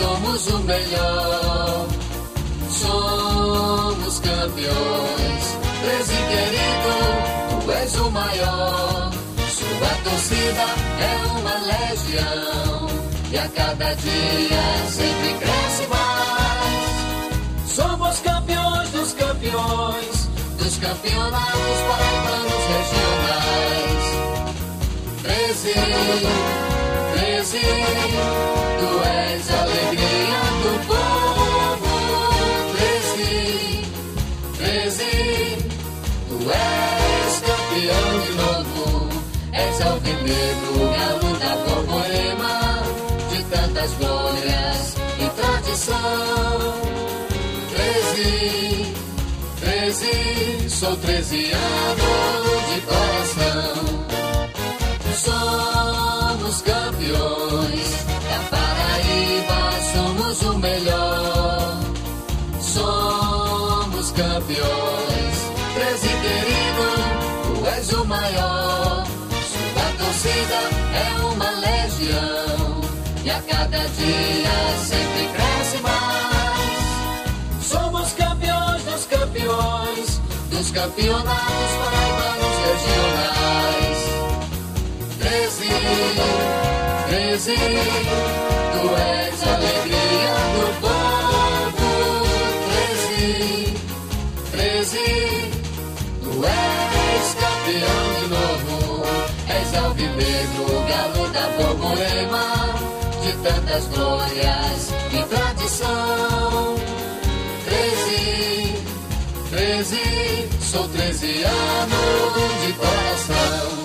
somos o melhor. Somos campeões. Treze querido, tu és o maior. Sua torcida é uma legião. E a cada dia sempre cresce mais. Somos campeões dos campeões. Dos campeonatos paraibanos regionais. Treze, treze, sou treze anos de coração. Somos campeões, querido, tu és o maior. Sua torcida é uma legião e a cada dia sempre cresce mais. Somos campeões dos campeões, dos campeonatos paraibanos regionais. Treze, treze, tu és a alegria Alvinegro, galo da borborema, de tantas glórias e tradição. Treze, treze, sou treze anos de coração.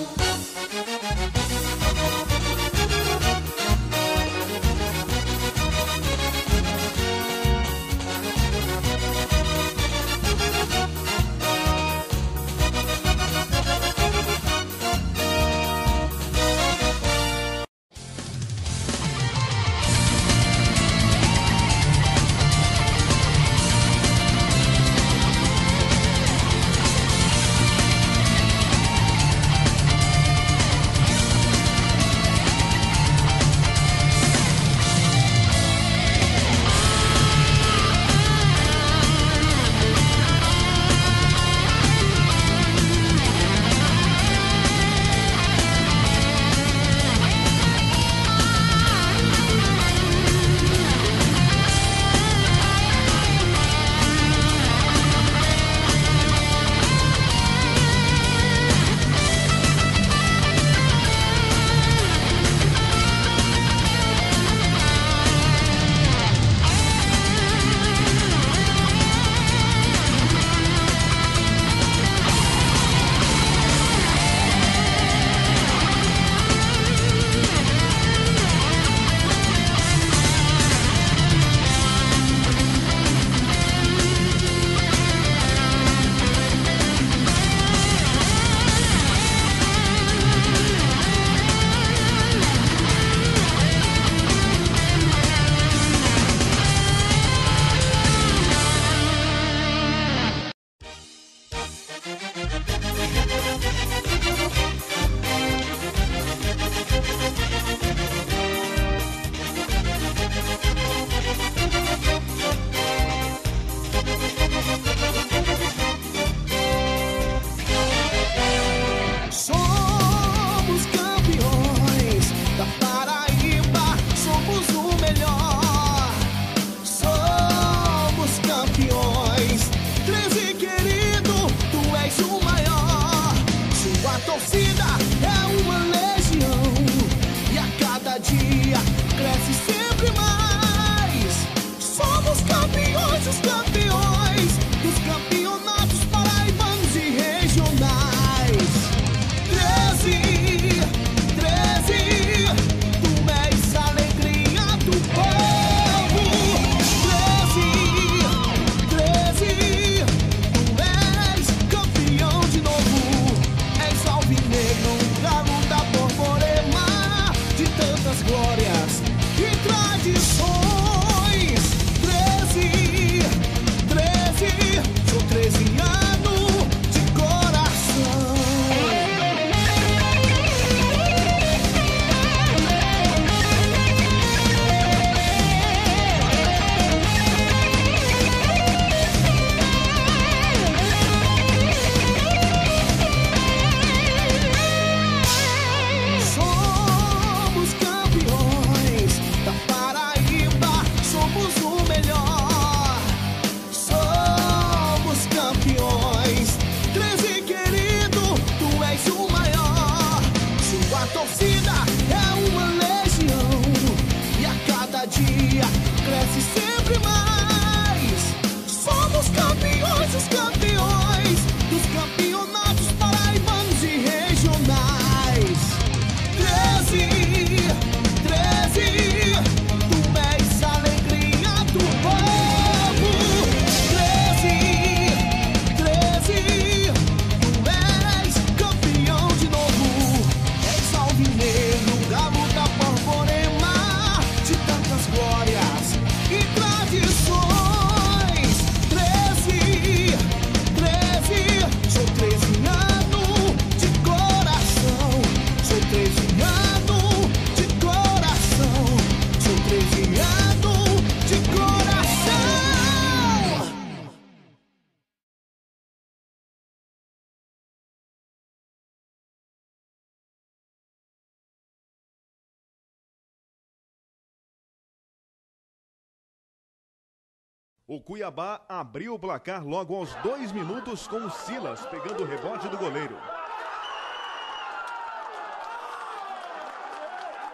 O Cuiabá abriu o placar logo aos dois minutos com o Silas pegando o rebote do goleiro.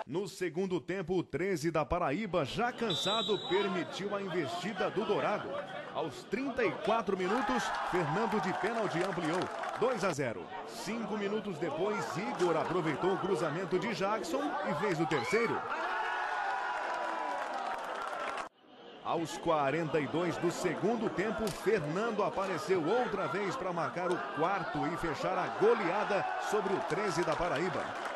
No segundo tempo, o 13 da Paraíba, já cansado, permitiu a investida do Dourado. Aos 34 minutos, Fernando de pênalti ampliou 2 a 0. Cinco minutos depois, Igor aproveitou o cruzamento de Jackson e fez o terceiro. Aos 42 do segundo tempo, Fernando apareceu outra vez para marcar o quarto e fechar a goleada sobre o 13 da Paraíba.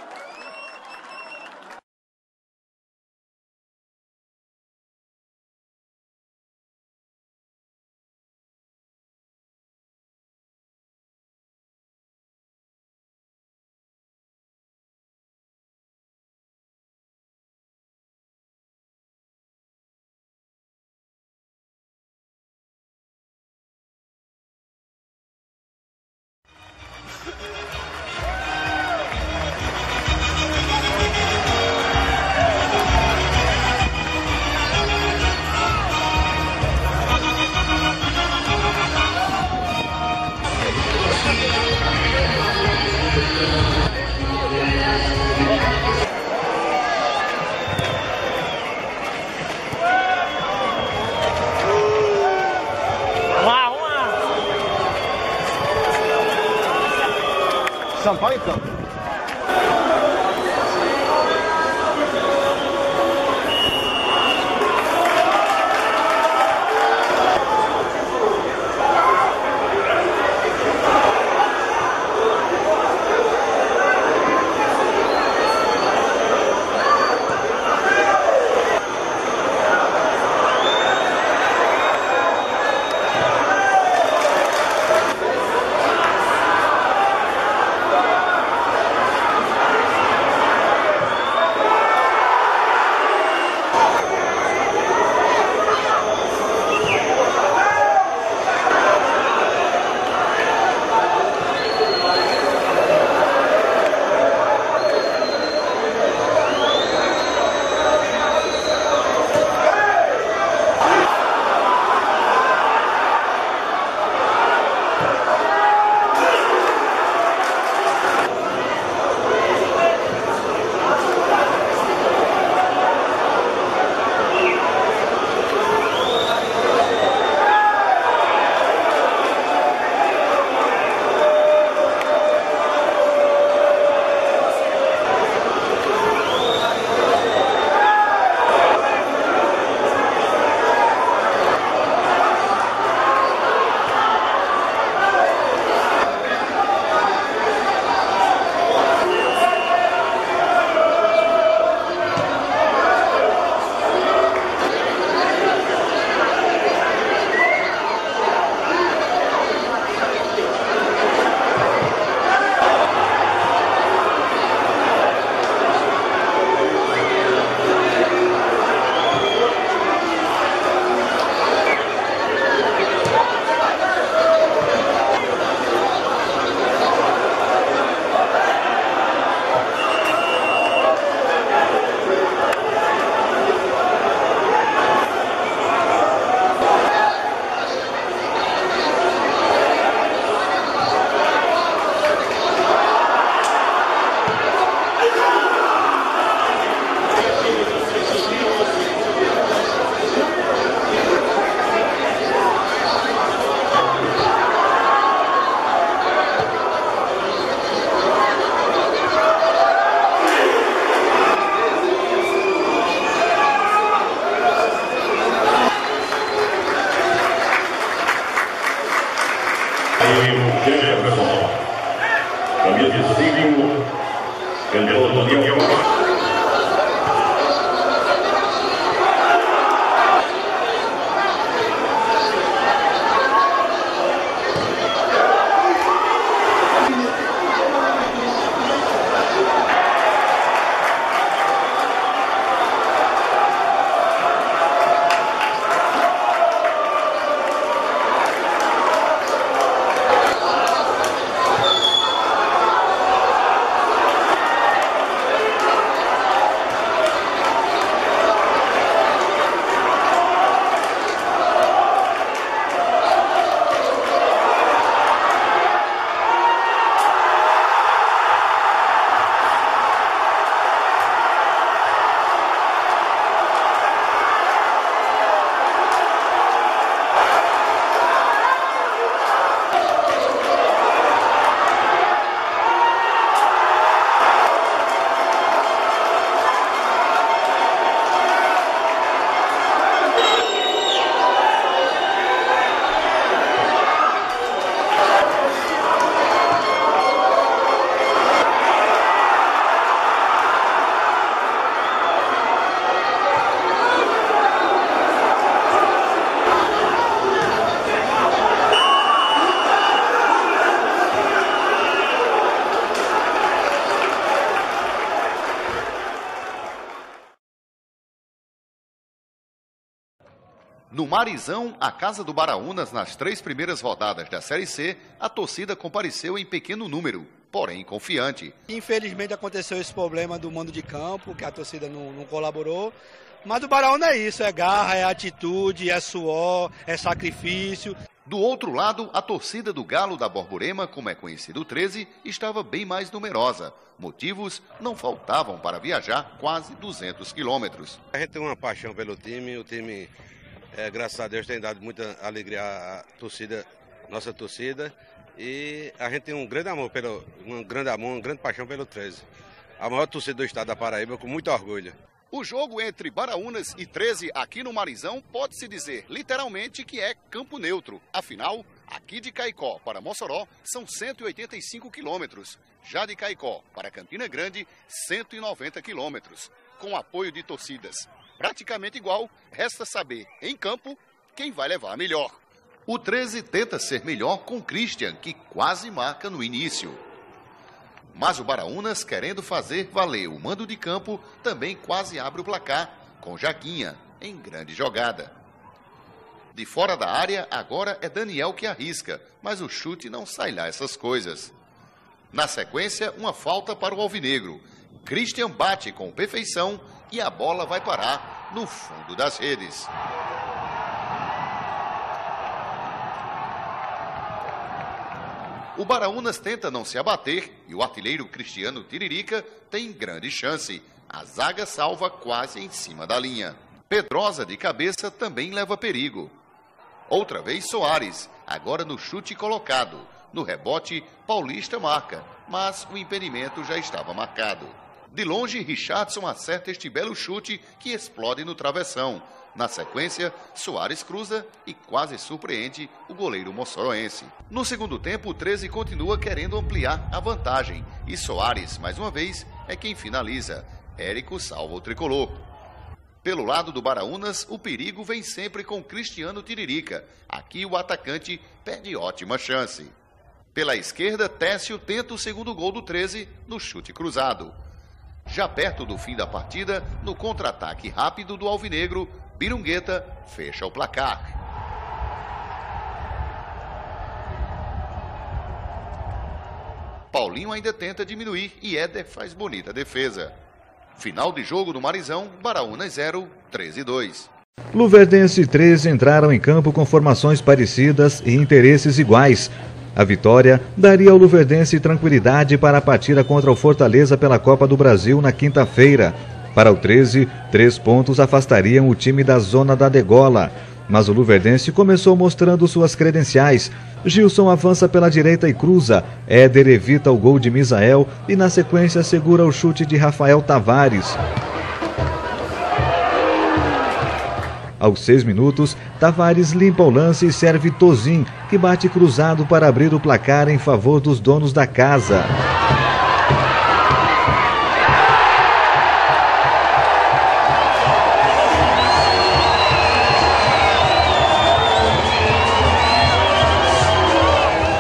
Sampaio em 80 pessoal. Camisa 5. Marizão, a casa do Baraunas, nas três primeiras rodadas da Série C, a torcida compareceu em pequeno número, porém confiante. Infelizmente aconteceu esse problema do mando de campo, que a torcida não, não colaborou. Mas o Baraúna é isso, é garra, é atitude, é suor, é sacrifício. Do outro lado, a torcida do Galo da Borborema, como é conhecido o 13, estava bem mais numerosa. Motivos não faltavam para viajar quase 200 quilômetros. A gente tem uma paixão pelo time, o time é, graças a Deus tem dado muita alegria à torcida, nossa torcida. E a gente tem um grande amor pelo, um grande amor, uma grande paixão pelo 13. A maior torcida do estado da Paraíba com muito orgulho. O jogo entre Baraunas e 13 aqui no Marizão pode-se dizer literalmente que é campo neutro. Afinal, aqui de Caicó para Mossoró são 185 quilômetros. Já de Caicó para Campina Grande, 190 quilômetros. Com apoio de torcidas praticamente igual, resta saber, em campo, quem vai levar melhor. O 13 tenta ser melhor com Christian, que quase marca no início. Mas o Baraunas, querendo fazer valer o mando de campo, também quase abre o placar, com Jaquinha, em grande jogada. De fora da área, agora é Daniel que arrisca, mas o chute não sai lá essas coisas. Na sequência, uma falta para o Alvinegro. Christian bate com perfeição e a bola vai parar no fundo das redes. O Baraunas tenta não se abater e o artilheiro Cristiano Tiririca tem grande chance. A zaga salva quase em cima da linha. Pedrosa de cabeça também leva perigo. Outra vez Soares, agora no chute colocado. No rebote, Paulista marca, mas o impedimento já estava marcado. De longe, Richardson acerta este belo chute que explode no travessão. Na sequência, Soares cruza e quase surpreende o goleiro moçoroense. No segundo tempo, o 13 continua querendo ampliar a vantagem e Soares, mais uma vez, é quem finaliza. Érico salva o tricolor. Pelo lado do Baraunas, o perigo vem sempre com Cristiano Tiririca. Aqui o atacante perde ótima chance. Pela esquerda, Técio tenta o segundo gol do 13 no chute cruzado. Já perto do fim da partida, no contra-ataque rápido do Alvinegro, Birungueta fecha o placar. Paulinho ainda tenta diminuir e Éder faz bonita defesa. Final de jogo do Marizão, Baraúna 0, 13 2. Luverdense e 13 entraram em campo com formações parecidas e interesses iguais. A vitória daria ao Luverdense tranquilidade para a partida contra o Fortaleza pela Copa do Brasil na quinta-feira. Para o 13, três pontos afastariam o time da zona da degola. Mas o Luverdense começou mostrando suas credenciais. Gilson avança pela direita e cruza. Éder evita o gol de Misael e na sequência segura o chute de Rafael Tavares. Aos seis minutos, Tavares limpa o lance e serve Tozin, que bate cruzado para abrir o placar em favor dos donos da casa.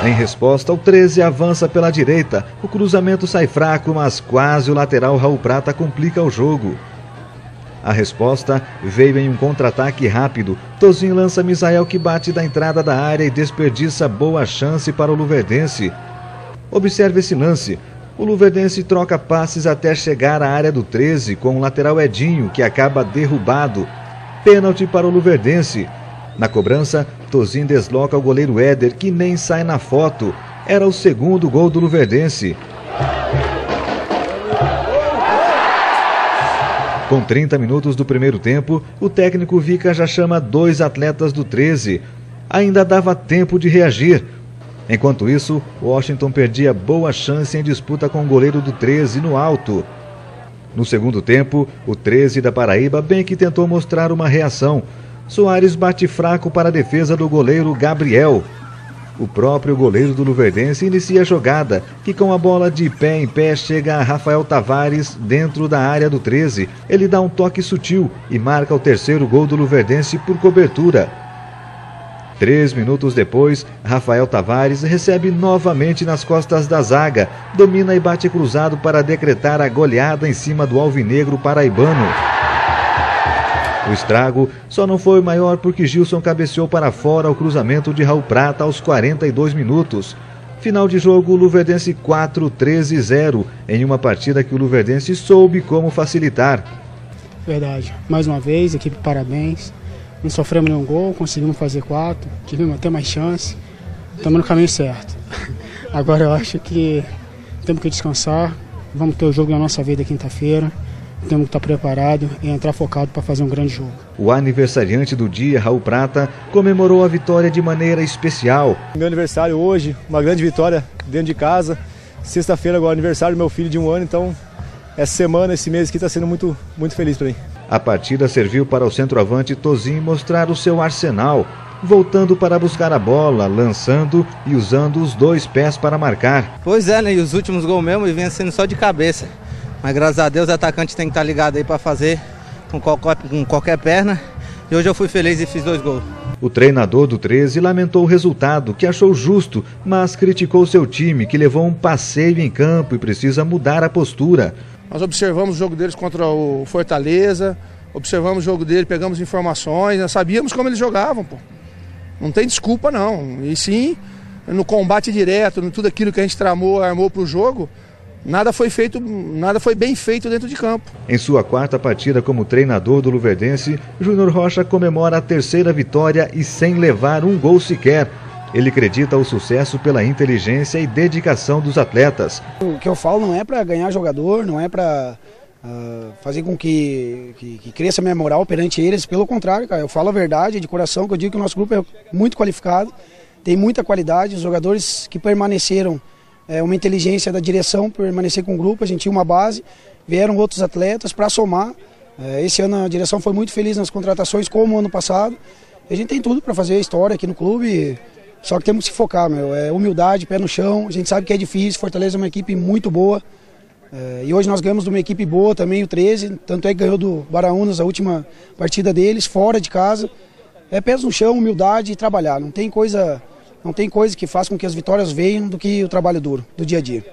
Em resposta, o 13 avança pela direita. O cruzamento sai fraco, mas quase o lateral Raul Prata complica o jogo. A resposta veio em um contra-ataque rápido. Tozinho lança Misael que bate da entrada da área e desperdiça boa chance para o Luverdense. Observe esse lance. O Luverdense troca passes até chegar à área do 13 com o lateral Edinho, que acaba derrubado. Pênalti para o Luverdense. Na cobrança, Tozinho desloca o goleiro Éder, que nem sai na foto. Era o segundo gol do Luverdense. Com 30 minutos do primeiro tempo, o técnico Vica já chama dois atletas do 13. Ainda dava tempo de reagir. Enquanto isso, Washington perdia boa chance em disputa com o goleiro do 13 no alto. No segundo tempo, o 13 da Paraíba bem que tentou mostrar uma reação. Soares bate fraco para a defesa do goleiro Gabriel. O próprio goleiro do Luverdense inicia a jogada, que com a bola de pé em pé chega a Rafael Tavares dentro da área do 13. Ele dá um toque sutil e marca o terceiro gol do Luverdense por cobertura. Três minutos depois, Rafael Tavares recebe novamente nas costas da zaga, domina e bate cruzado para decretar a goleada em cima do alvinegro paraibano. O estrago só não foi maior porque Gilson cabeceou para fora o cruzamento de Raul Prata aos 42 minutos. Final de jogo, Luverdense 4, 13 0, em uma partida que o Luverdense soube como facilitar. Verdade. Mais uma vez, equipe parabéns. Não sofremos nenhum gol, conseguimos fazer quatro, tivemos até mais chance. Estamos no caminho certo. Agora eu acho que temos que descansar. Vamos ter o jogo na nossa vida quinta-feira temos que estar preparado e entrar focado para fazer um grande jogo. O aniversariante do dia, Raul Prata, comemorou a vitória de maneira especial. Meu aniversário hoje, uma grande vitória dentro de casa. Sexta-feira agora aniversário do meu filho de um ano, então essa semana, esse mês aqui está sendo muito, muito feliz para mim. A partida serviu para o centroavante Tozinho mostrar o seu arsenal, voltando para buscar a bola, lançando e usando os dois pés para marcar. Pois é, né? E os últimos gols mesmo vinham sendo só de cabeça. Mas graças a Deus o atacante tem que estar ligado aí para fazer com qualquer, com qualquer perna. E hoje eu fui feliz e fiz dois gols. O treinador do 13 lamentou o resultado, que achou justo, mas criticou seu time, que levou um passeio em campo e precisa mudar a postura. Nós observamos o jogo deles contra o Fortaleza, observamos o jogo dele, pegamos informações, nós sabíamos como eles jogavam, pô. Não tem desculpa não. E sim, no combate direto, no tudo aquilo que a gente tramou, armou para o jogo, nada foi feito, nada foi bem feito dentro de campo. Em sua quarta partida como treinador do Luverdense, Júnior Rocha comemora a terceira vitória e sem levar um gol sequer. Ele acredita o sucesso pela inteligência e dedicação dos atletas. O que eu falo não é para ganhar jogador, não é para uh, fazer com que, que, que, cresça minha moral perante eles. Pelo contrário, cara, eu falo a verdade de coração, que eu digo que o nosso grupo é muito qualificado, tem muita qualidade, os jogadores que permaneceram é, uma inteligência da direção permanecer com o grupo, a gente tinha uma base, vieram outros atletas para somar. É, esse ano a direção foi muito feliz nas contratações, como o ano passado. A gente tem tudo para fazer história aqui no clube, só que temos que focar, meu. É humildade, pé no chão. A gente sabe que é difícil, Fortaleza é uma equipe muito boa. É, e hoje nós ganhamos de uma equipe boa também, o 13, tanto é que ganhou do Baraunas a última partida deles, fora de casa. É pés no chão, humildade e trabalhar. Não tem coisa não tem coisa que faça com que as vitórias venham do que o trabalho duro, do dia a dia.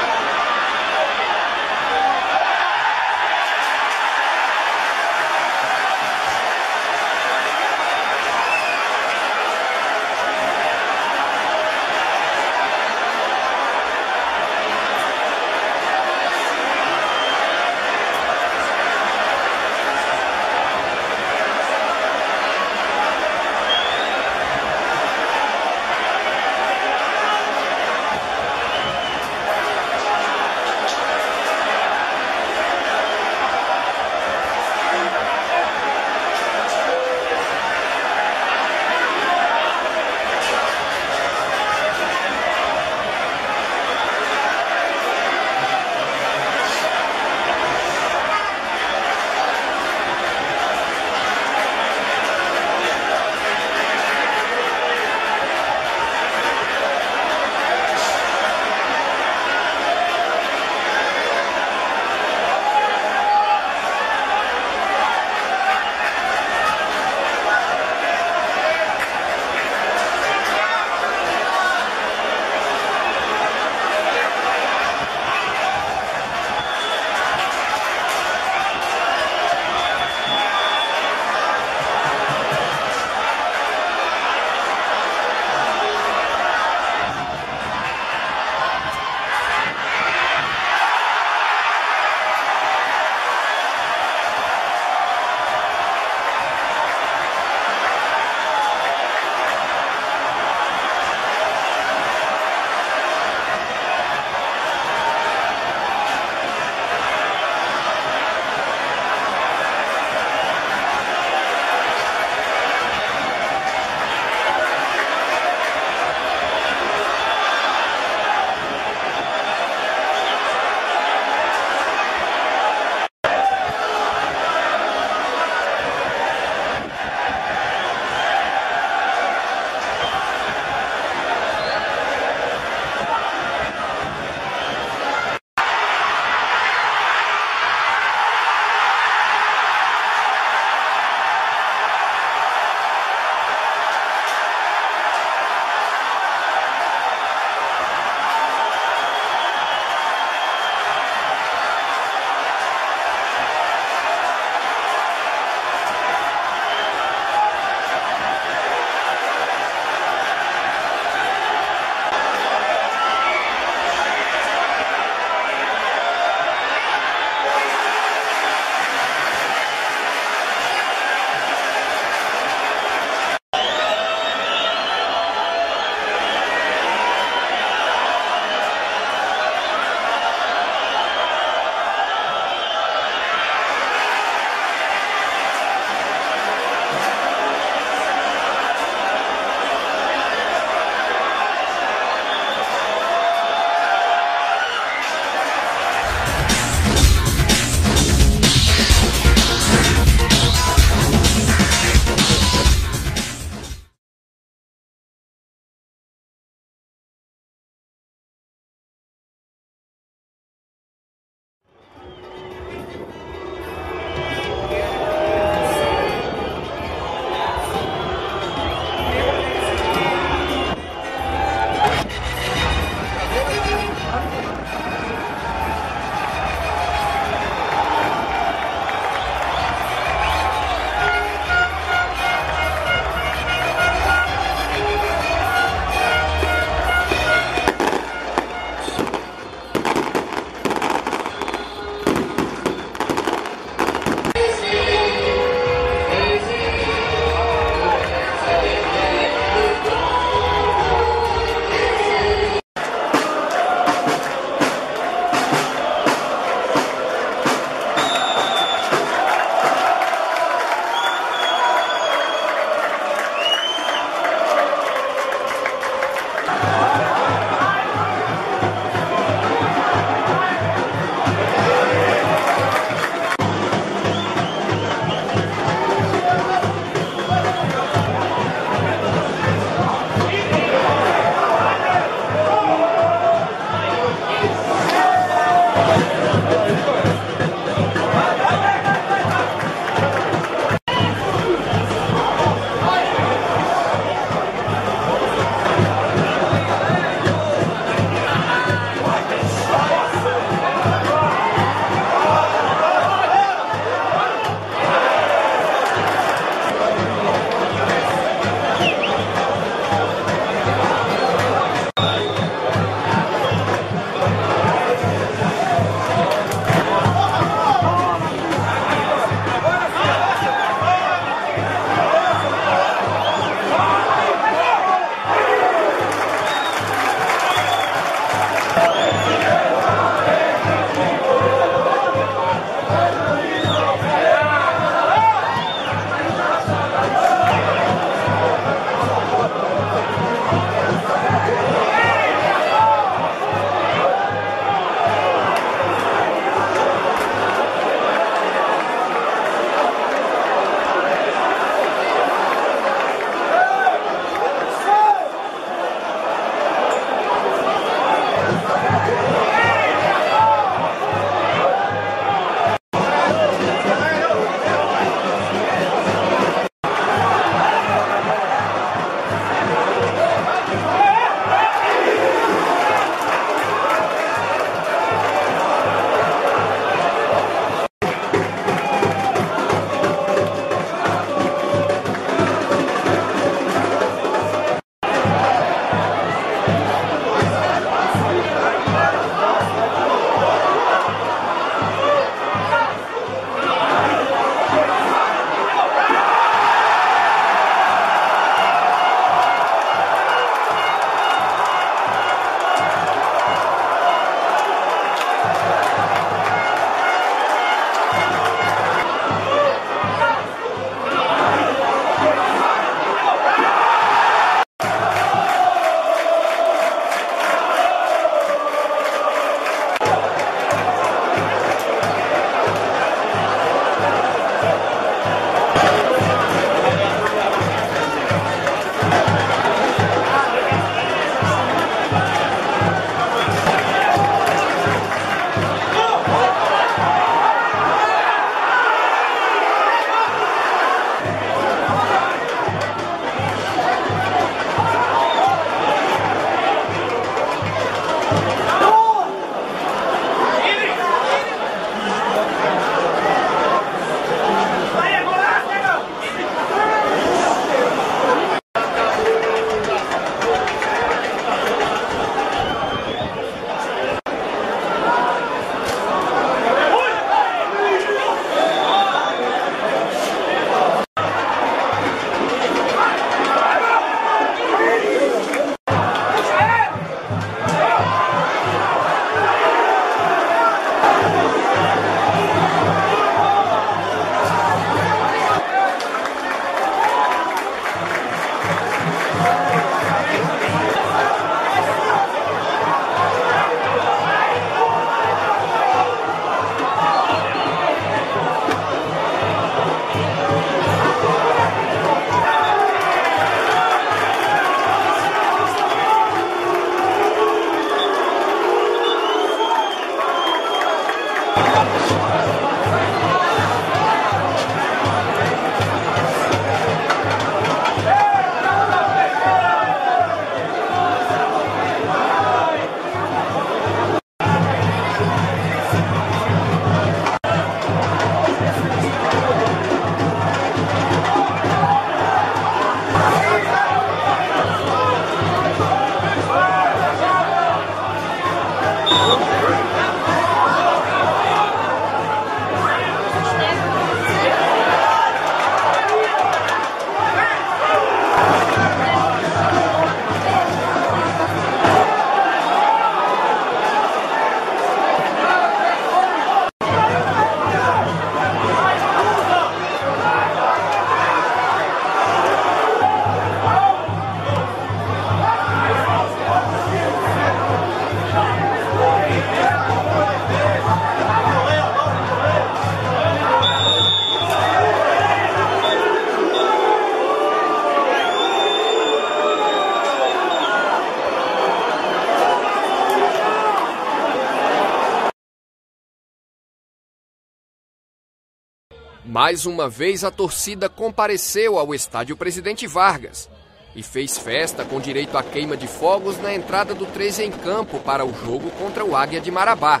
Mais uma vez a torcida compareceu ao estádio Presidente Vargas e fez festa com direito à queima de fogos na entrada do 13 em campo para o jogo contra o Águia de Marabá.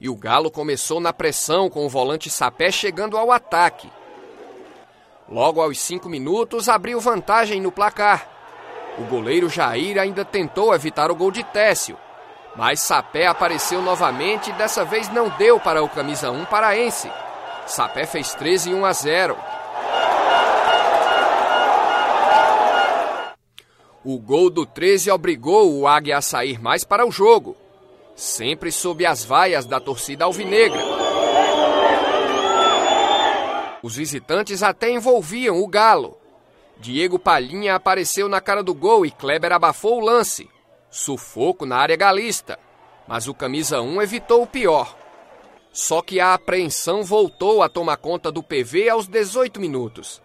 E o Galo começou na pressão com o volante Sapé chegando ao ataque. Logo aos cinco minutos abriu vantagem no placar. O goleiro Jair ainda tentou evitar o gol de Técio, mas Sapé apareceu novamente e dessa vez não deu para o camisa 1 paraense. Sapé fez 13 e 1 a 0. O gol do 13 obrigou o Águia a sair mais para o jogo, sempre sob as vaias da torcida alvinegra. Os visitantes até envolviam o Galo. Diego Palhinha apareceu na cara do gol e Kleber abafou o lance. Sufoco na área galista, mas o camisa 1 evitou o pior. Só que a apreensão voltou a tomar conta do PV aos 18 minutos.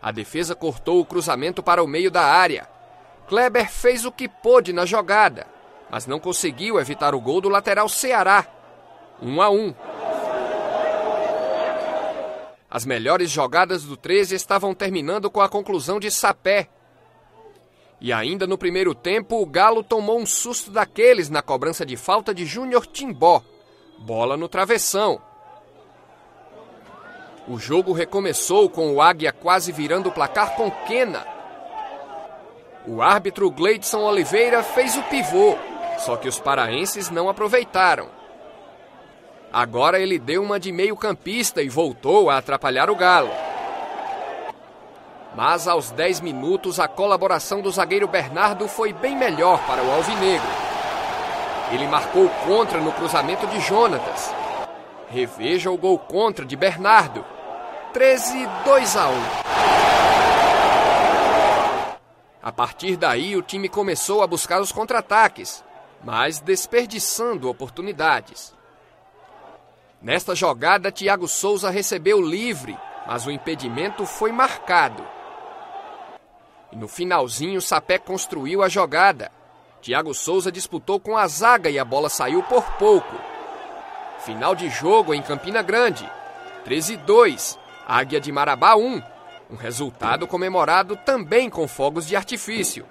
A defesa cortou o cruzamento para o meio da área. Kleber fez o que pôde na jogada, mas não conseguiu evitar o gol do lateral Ceará. 1 a 1. As melhores jogadas do 13 estavam terminando com a conclusão de Sapé. E ainda no primeiro tempo, o Galo tomou um susto daqueles na cobrança de falta de Júnior Timbó. Bola no travessão. O jogo recomeçou com o Águia quase virando o placar com Quena. O árbitro Gleidson Oliveira fez o pivô, só que os paraenses não aproveitaram. Agora ele deu uma de meio-campista e voltou a atrapalhar o Galo. Mas aos 10 minutos a colaboração do zagueiro Bernardo foi bem melhor para o Alvinegro. Ele marcou contra no cruzamento de Jonatas. Reveja o gol contra de Bernardo. 13 2 a 1. A partir daí, o time começou a buscar os contra-ataques, mas desperdiçando oportunidades. Nesta jogada, Thiago Souza recebeu livre, mas o impedimento foi marcado. E no finalzinho, Sapé construiu a jogada, Thiago Souza disputou com a zaga e a bola saiu por pouco. Final de jogo em Campina Grande. 13-2. Águia de Marabá 1. Um resultado comemorado também com fogos de artifício.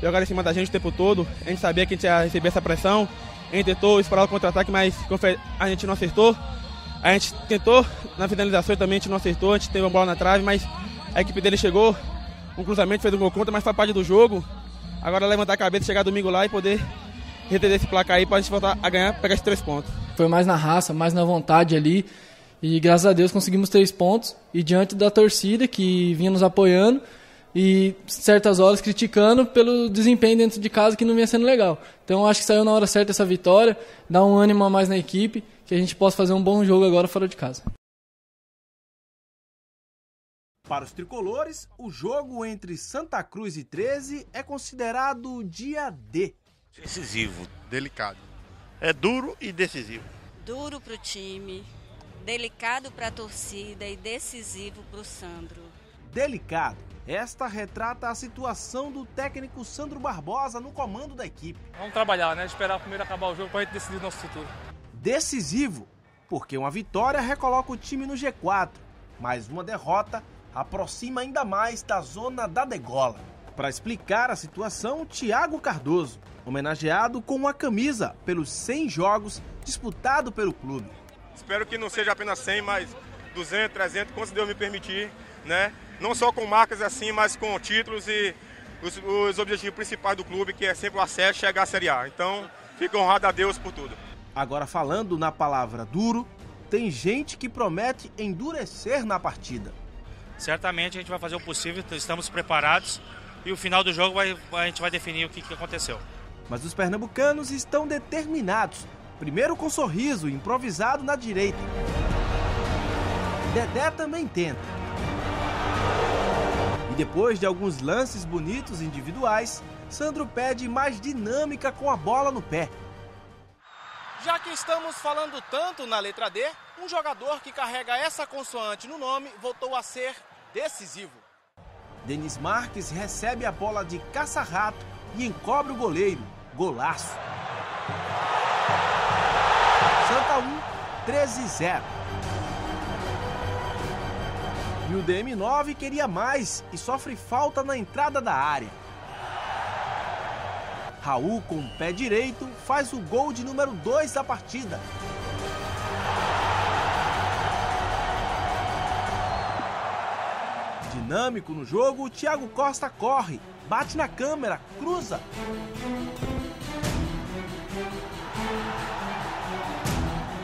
Jogaram em cima da gente o tempo todo. A gente sabia que a gente ia receber essa pressão. A gente tentou esperar o contra-ataque, mas a gente não acertou. A gente tentou na finalização também, a gente não acertou. A gente teve uma bola na trave, mas a equipe dele chegou. Um cruzamento fez um gol contra, mas foi parte do jogo. Agora levantar a cabeça, chegar domingo lá e poder reter esse placar aí para a gente voltar a ganhar, pegar esses três pontos. Foi mais na raça, mais na vontade ali. E graças a Deus conseguimos três pontos. E diante da torcida que vinha nos apoiando e certas horas criticando pelo desempenho dentro de casa que não vinha sendo legal. Então acho que saiu na hora certa essa vitória, dá um ânimo a mais na equipe, que a gente possa fazer um bom jogo agora fora de casa. Para os tricolores, o jogo entre Santa Cruz e 13 é considerado dia D. Decisivo. Delicado. É duro e decisivo. Duro para o time, delicado para a torcida e decisivo para o Sandro. Delicado. Esta retrata a situação do técnico Sandro Barbosa no comando da equipe. Vamos trabalhar, né? Esperar primeiro acabar o jogo para a gente decidir nosso futuro. Decisivo, porque uma vitória recoloca o time no G4, mas uma derrota aproxima ainda mais da zona da degola. Para explicar a situação, Thiago Cardoso, homenageado com uma camisa pelos 100 jogos disputado pelo clube. Espero que não seja apenas 100, mas 200, 300, quanto Deus me permitir, né? Não só com marcas assim, mas com títulos e os, os objetivos principais do clube, que é sempre o acesso chegar à Série A. Então, fico honrado a Deus por tudo. Agora falando na palavra duro, tem gente que promete endurecer na partida. Certamente a gente vai fazer o possível, estamos preparados e o final do jogo vai, a gente vai definir o que, que aconteceu. Mas os pernambucanos estão determinados. Primeiro com sorriso improvisado na direita. Dedé também tenta. E depois de alguns lances bonitos individuais, Sandro pede mais dinâmica com a bola no pé. Já que estamos falando tanto na letra D, um jogador que carrega essa consoante no nome voltou a ser decisivo. Denis Marques recebe a bola de caça-rato e encobre o goleiro. Golaço. Santa 1, 13-0. E o DM9 queria mais e sofre falta na entrada da área. Raul, com o pé direito, faz o gol de número 2 da partida. Dinâmico no jogo, o Thiago Costa corre, bate na câmera, cruza.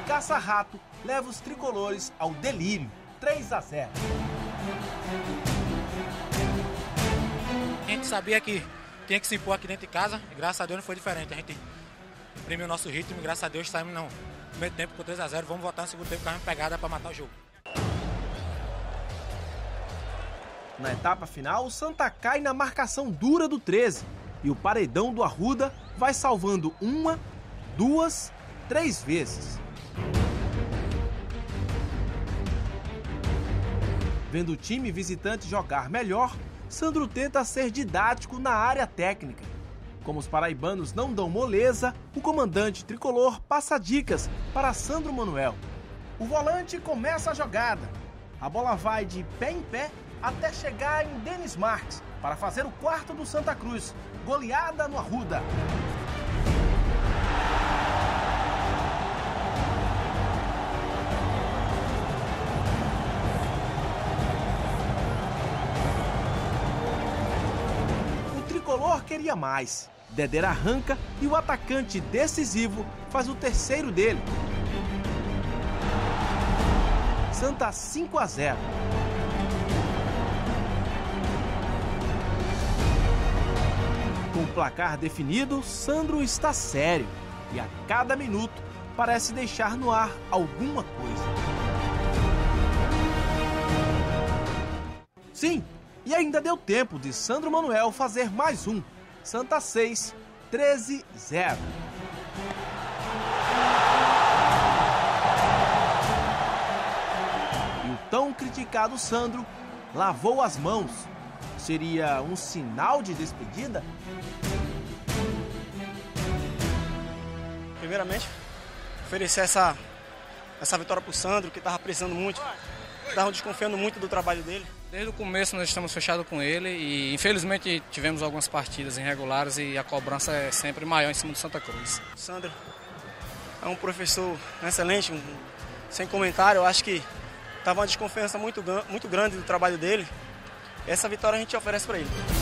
Caça-rato leva os tricolores ao delírio, 3 a 0. A gente sabia que tinha que se impor aqui dentro de casa, graças a Deus não foi diferente. A gente imprimiu o nosso ritmo graças a Deus saímos no primeiro tempo com 3 a 0 Vamos voltar no segundo tempo com a pegada para matar o jogo. Na etapa final, o Santa cai na marcação dura do 13 e o paredão do Arruda vai salvando uma, duas, três vezes. Vendo o time visitante jogar melhor, Sandro tenta ser didático na área técnica. Como os paraibanos não dão moleza, o comandante tricolor passa dicas para Sandro Manuel. O volante começa a jogada. A bola vai de pé em pé até chegar em Denis Marques para fazer o quarto do Santa Cruz. Goleada no Arruda. O tricolor queria mais. Deder arranca e o atacante decisivo faz o terceiro dele. Santa 5 a 0. Placar definido, Sandro está sério e a cada minuto parece deixar no ar alguma coisa. Sim, e ainda deu tempo de Sandro Manuel fazer mais um. Santa 6, 13 0. E o tão criticado Sandro lavou as mãos. Seria um sinal de despedida? Primeiramente, oferecer essa, essa vitória para o Sandro, que estava precisando muito, estavam desconfiando muito do trabalho dele. Desde o começo nós estamos fechados com ele e infelizmente tivemos algumas partidas irregulares e a cobrança é sempre maior em cima do Santa Cruz. Sandro é um professor excelente, um, sem comentário, eu acho que estava uma desconfiança muito, muito grande do trabalho dele. Essa vitória a gente oferece para ele.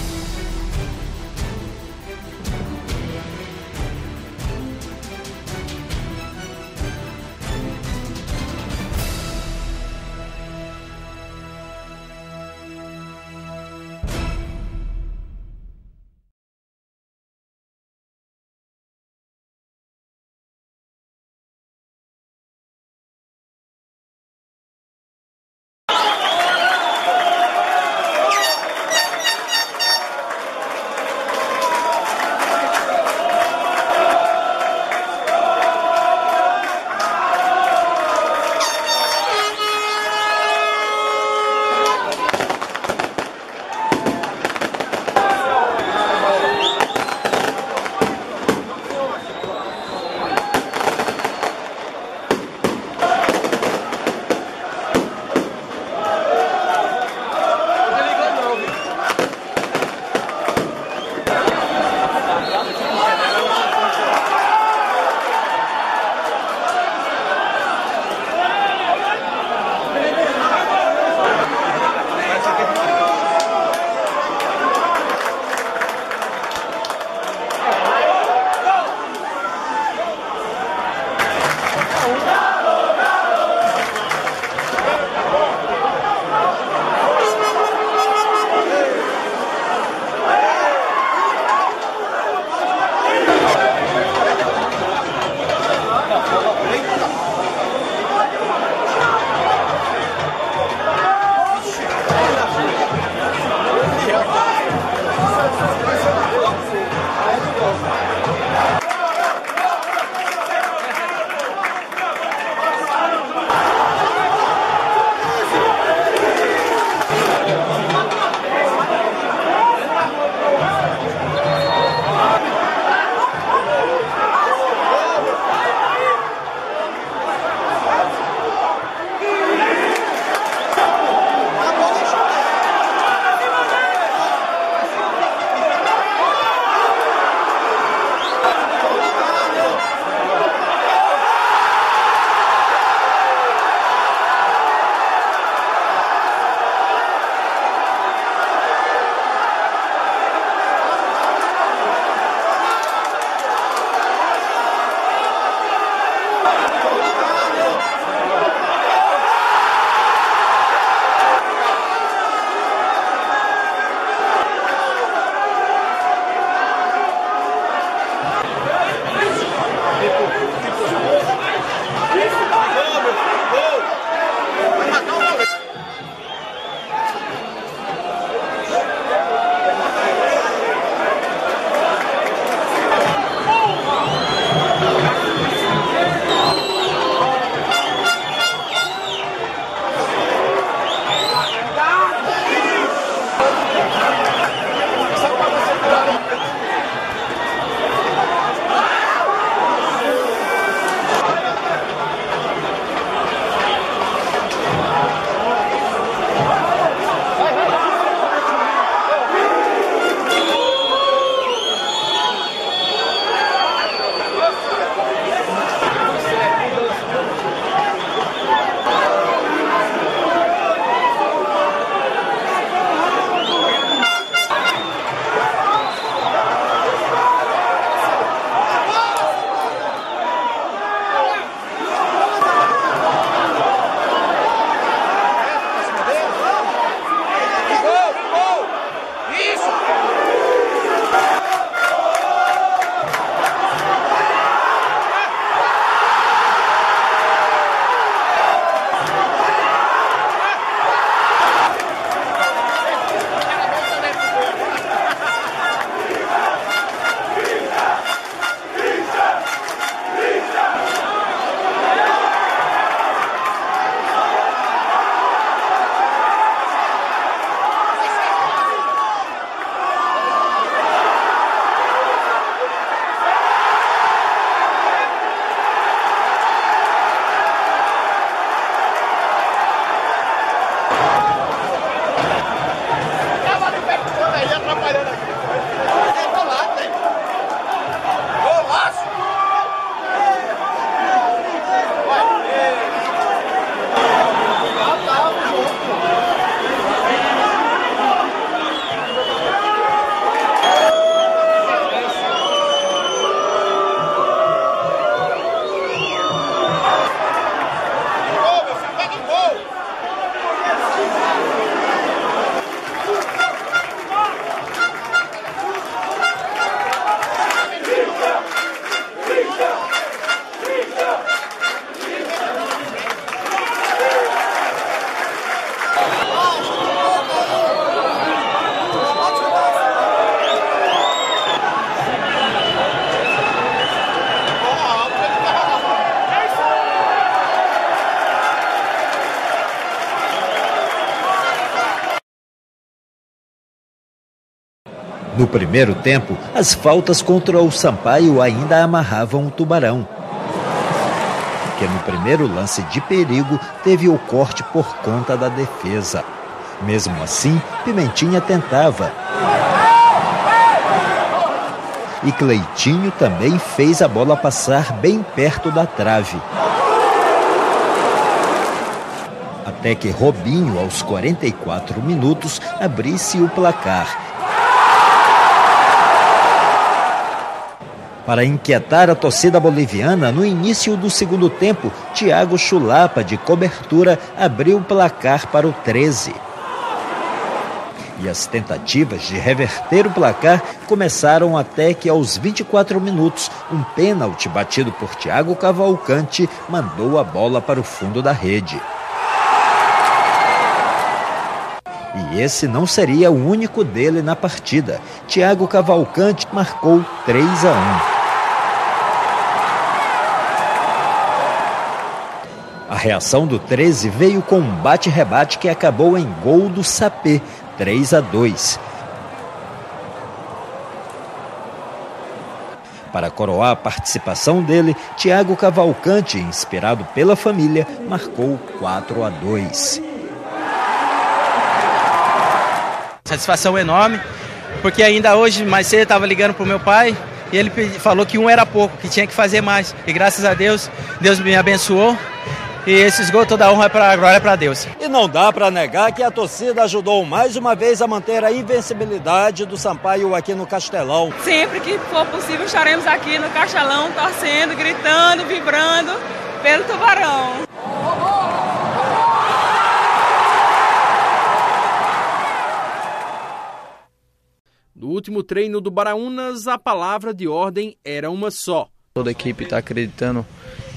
Primeiro tempo, as faltas contra o Sampaio ainda amarravam o Tubarão. Que no primeiro lance de perigo teve o corte por conta da defesa. Mesmo assim, Pimentinha tentava. E Cleitinho também fez a bola passar bem perto da trave. Até que Robinho, aos 44 minutos, abrisse o placar. Para inquietar a torcida boliviana, no início do segundo tempo, Thiago Chulapa, de cobertura, abriu o placar para o 13. E as tentativas de reverter o placar começaram até que, aos 24 minutos, um pênalti batido por Thiago Cavalcante mandou a bola para o fundo da rede. E esse não seria o único dele na partida. Thiago Cavalcante marcou 3 a 1. Reação do 13 veio com um bate-rebate que acabou em gol do Sapê, 3 a 2. Para coroar a participação dele, Thiago Cavalcante, inspirado pela família, marcou 4 a 2. Satisfação enorme, porque ainda hoje, mais cedo, estava ligando para o meu pai e ele falou que um era pouco, que tinha que fazer mais. E graças a Deus, Deus me abençoou e esses gols toda a honra para a glória para Deus. E não dá para negar que a torcida ajudou mais uma vez a manter a invencibilidade do Sampaio aqui no Castelão. Sempre que for possível estaremos aqui no Castelão torcendo, gritando, vibrando pelo Tubarão. No último treino do Baraunas, a palavra de ordem era uma só. Toda a equipe está acreditando,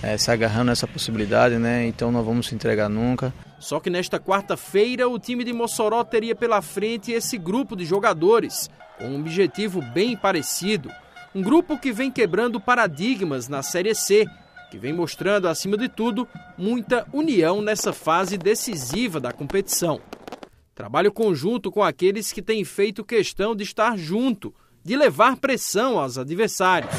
é, se agarrando nessa possibilidade, né? Então não vamos se entregar nunca. Só que nesta quarta-feira, o time de Mossoró teria pela frente esse grupo de jogadores, com um objetivo bem parecido. Um grupo que vem quebrando paradigmas na Série C, que vem mostrando, acima de tudo, muita união nessa fase decisiva da competição. Trabalho conjunto com aqueles que têm feito questão de estar junto, de levar pressão aos adversários.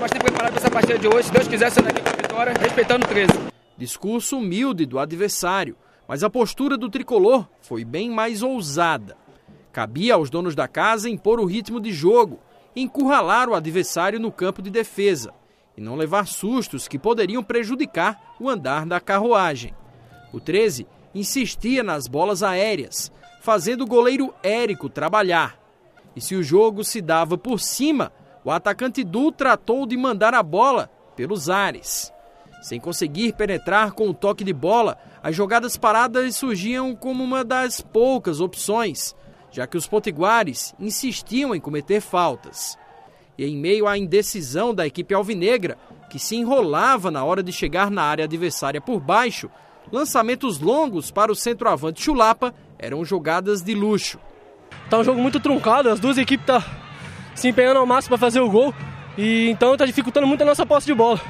Tempo preparado para essa partida de hoje, se Deus quiser, sendo aqui com a vitória, respeitando o 13. Discurso humilde do adversário, mas a postura do tricolor foi bem mais ousada. Cabia aos donos da casa impor o ritmo de jogo, encurralar o adversário no campo de defesa e não levar sustos que poderiam prejudicar o andar da carruagem. O 13 insistia nas bolas aéreas, fazendo o goleiro Érico trabalhar. E se o jogo se dava por cima, o atacante Du tratou de mandar a bola pelos ares. Sem conseguir penetrar com o toque de bola, as jogadas paradas surgiam como uma das poucas opções, já que os potiguares insistiam em cometer faltas. E em meio à indecisão da equipe alvinegra, que se enrolava na hora de chegar na área adversária por baixo, lançamentos longos para o centroavante Chulapa eram jogadas de luxo. Tá um jogo muito truncado, as duas equipes tá se empenhando ao máximo para fazer o gol e então está dificultando muito a nossa posse de bola.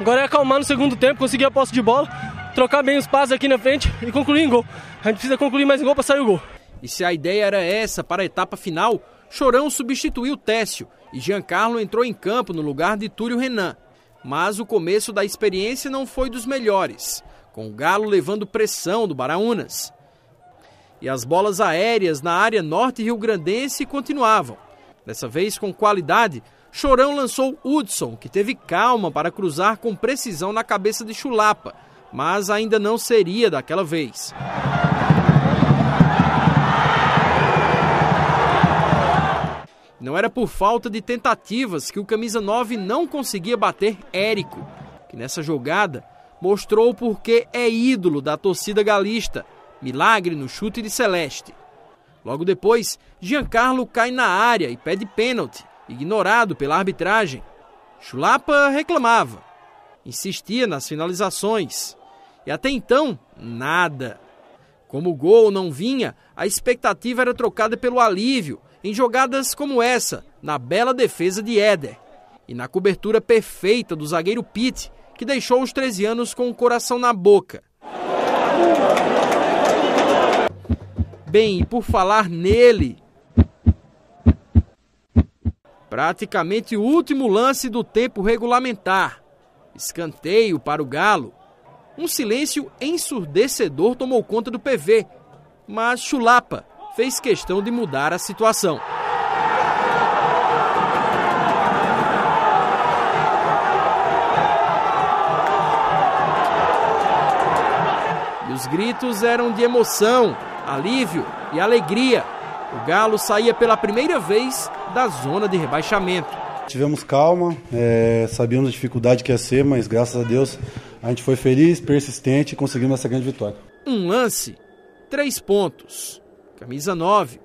Agora é acalmar no segundo tempo, conseguir a posse de bola, trocar bem os passos aqui na frente e concluir em gol. A gente precisa concluir mais um gol para sair o gol. E se a ideia era essa para a etapa final, Chorão substituiu Técio e Giancarlo entrou em campo no lugar de Túlio Renan. Mas o começo da experiência não foi dos melhores com o Galo levando pressão do Baraunas. E as bolas aéreas na área norte rio-grandense continuavam. Dessa vez com qualidade, Chorão lançou Hudson, que teve calma para cruzar com precisão na cabeça de Chulapa, mas ainda não seria daquela vez. Não era por falta de tentativas que o camisa 9 não conseguia bater Érico, que nessa jogada mostrou porque é ídolo da torcida galista. Milagre no chute de Celeste. Logo depois, Giancarlo cai na área e pede pênalti, ignorado pela arbitragem. Chulapa reclamava, insistia nas finalizações. E até então, nada. Como o gol não vinha, a expectativa era trocada pelo alívio em jogadas como essa, na bela defesa de Éder e na cobertura perfeita do zagueiro Pitt, que deixou os 13 anos com o coração na boca. Bem, e por falar nele, praticamente o último lance do tempo regulamentar. Escanteio para o Galo. Um silêncio ensurdecedor tomou conta do PV, mas Chulapa fez questão de mudar a situação. E os gritos eram de emoção, alívio e alegria. O Galo saía pela primeira vez da zona de rebaixamento. Tivemos calma, é, sabíamos a dificuldade que ia ser, mas graças a Deus a gente foi feliz, persistente e conseguimos essa grande vitória. Um lance, três pontos. Camisa 9,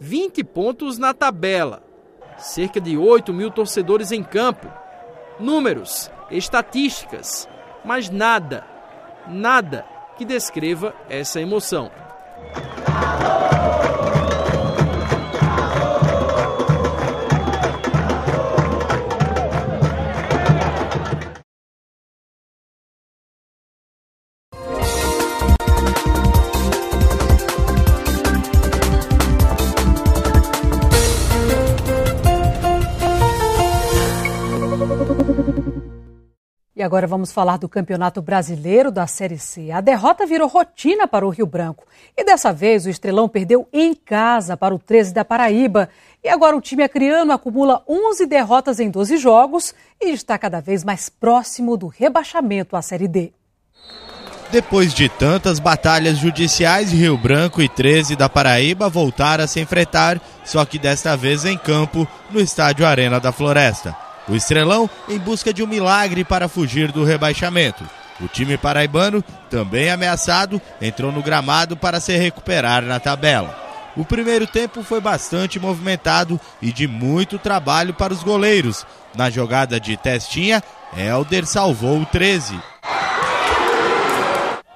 20 pontos na tabela. Cerca de 8 mil torcedores em campo. Números, estatísticas, mas nada, nada que descreva essa emoção. Bravo! E agora vamos falar do Campeonato Brasileiro da Série C. A derrota virou rotina para o Rio Branco. E dessa vez o Estrelão perdeu em casa para o 13 da Paraíba. E agora o time acriano acumula 11 derrotas em 12 jogos e está cada vez mais próximo do rebaixamento à Série D. Depois de tantas batalhas judiciais, Rio Branco e 13 da Paraíba voltaram a se enfrentar, só que desta vez em campo, no estádio Arena da Floresta. O Estrelão em busca de um milagre para fugir do rebaixamento. O time paraibano, também ameaçado, entrou no gramado para se recuperar na tabela. O primeiro tempo foi bastante movimentado e de muito trabalho para os goleiros. Na jogada de testinha, Helder salvou o 13.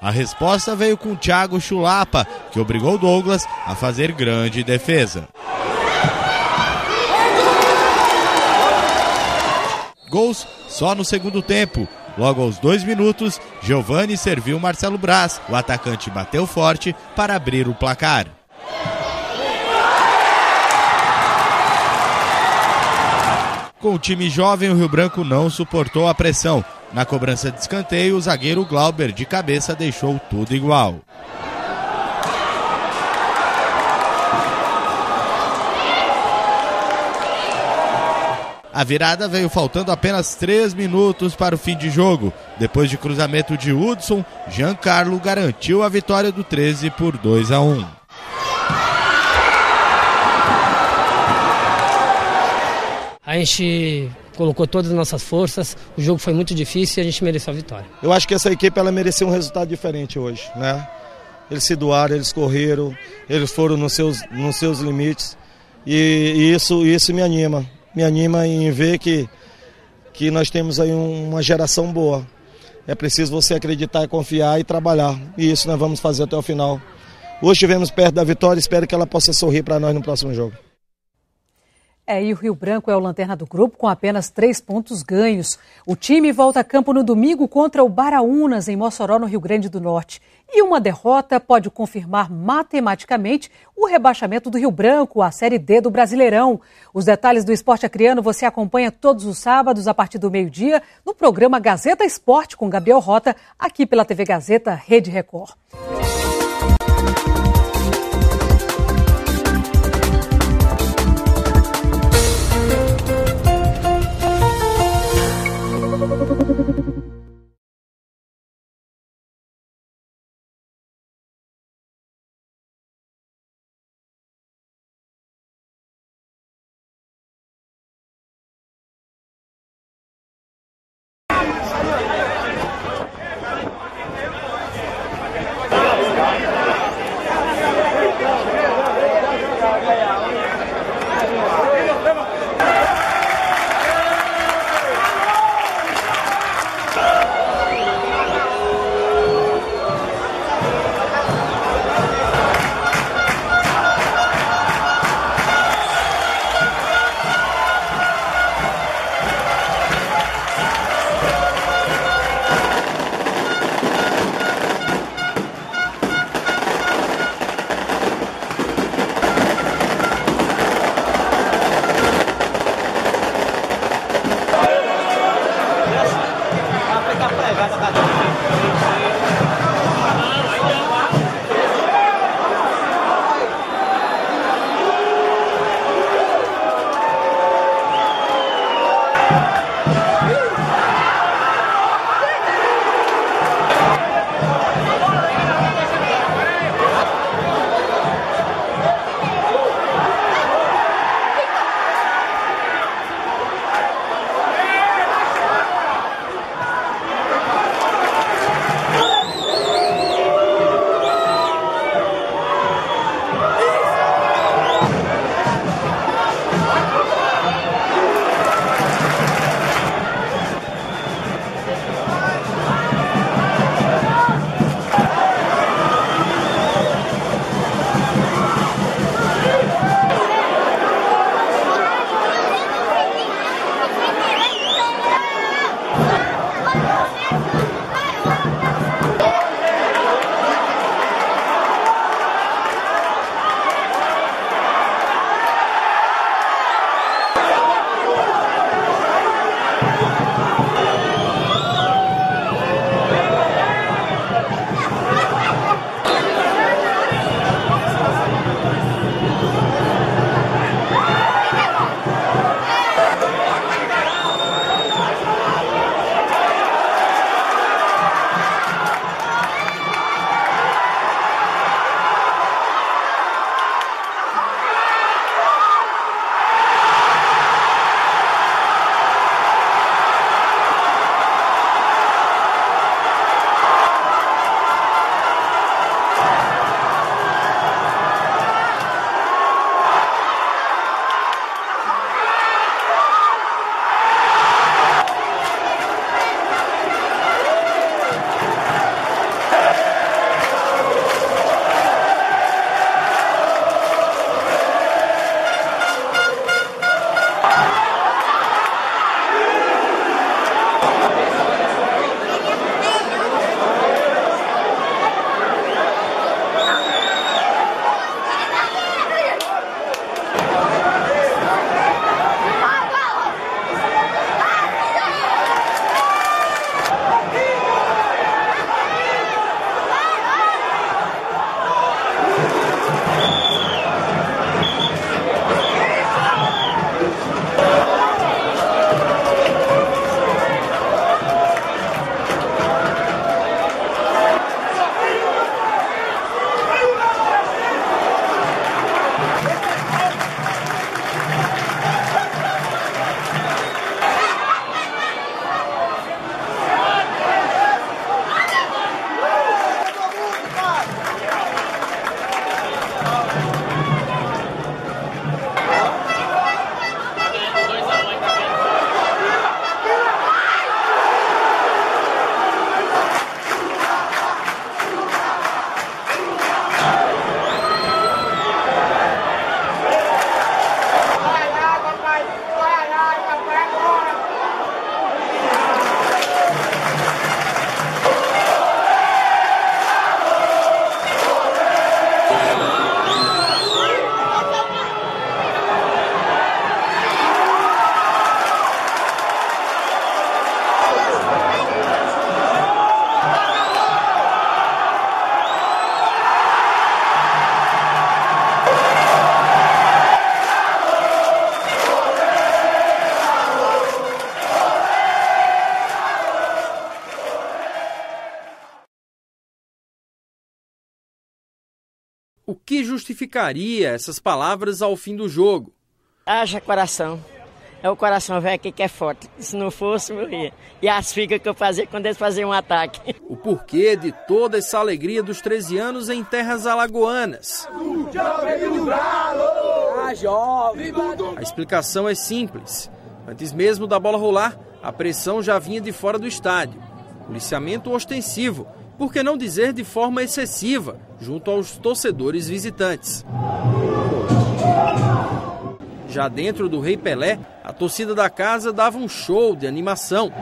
A resposta veio com Thiago Chulapa, que obrigou Douglas a fazer grande defesa. Gols só no segundo tempo. Logo aos dois minutos, Giovani serviu Marcelo Braz. O atacante bateu forte para abrir o placar. Com o time jovem, o Rio Branco não suportou a pressão. Na cobrança de escanteio, o zagueiro Glauber de cabeça deixou tudo igual. A virada veio faltando apenas 3 minutos para o fim de jogo. Depois de cruzamento de Hudson, Giancarlo garantiu a vitória do 13 por 2 a 1. A gente colocou todas as nossas forças, o jogo foi muito difícil e a gente mereceu a vitória. Eu acho que essa equipe ela mereceu um resultado diferente hoje, né? Eles se doaram, eles correram, eles foram nos seus, nos seus limites e, e isso, isso me anima me anima em ver que, que nós temos aí uma geração boa. É preciso você acreditar, confiar e trabalhar. E isso nós vamos fazer até o final. Hoje estivemos perto da vitória, espero que ela possa sorrir para nós no próximo jogo. É, e o Rio Branco é o lanterna do grupo com apenas três pontos ganhos. O time volta a campo no domingo contra o Baraunas, em Mossoró, no Rio Grande do Norte. E uma derrota pode confirmar matematicamente o rebaixamento do Rio Branco à Série D do Brasileirão. Os detalhes do esporte acriano você acompanha todos os sábados a partir do meio-dia no programa Gazeta Esporte com Gabriel Rota, aqui pela TV Gazeta Rede Record. Que justificaria essas palavras ao fim do jogo. Haja coração. É o coração velho aqui que é forte. Se não fosse, morria. E as figas que eu fazia quando eles faziam um ataque. O porquê de toda essa alegria dos 13 anos em terras alagoanas. A explicação é simples. Antes mesmo da bola rolar, a pressão já vinha de fora do estádio. Policiamento ostensivo, por que não dizer de forma excessiva, junto aos torcedores visitantes. Já dentro do Rei Pelé, a torcida da casa dava um show de animação.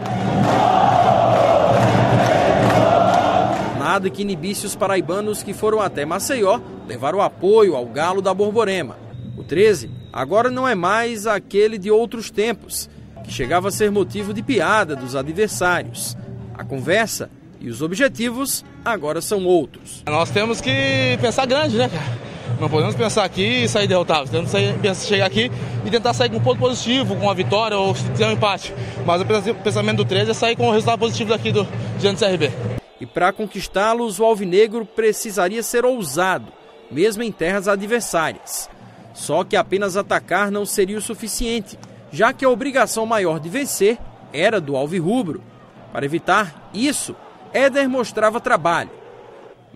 Nada que inibisse os paraibanos que foram até Maceió levar o apoio ao galo da Borborema. O 13 agora não é mais aquele de outros tempos, que chegava a ser motivo de piada dos adversários. A conversa e os objetivos agora são outros. Nós temos que pensar grande, né, cara? Não podemos pensar aqui e sair derrotados. Temos que chegar aqui e tentar sair com um ponto positivo, com uma vitória ou se tiver um empate. Mas o pensamento do 13 é sair com um resultado positivo daqui do diante do CRB. E para conquistá-los, o Alvinegro precisaria ser ousado, mesmo em terras adversárias. Só que apenas atacar não seria o suficiente, já que a obrigação maior de vencer era do Alvirrubro. Para evitar isso, Éder mostrava trabalho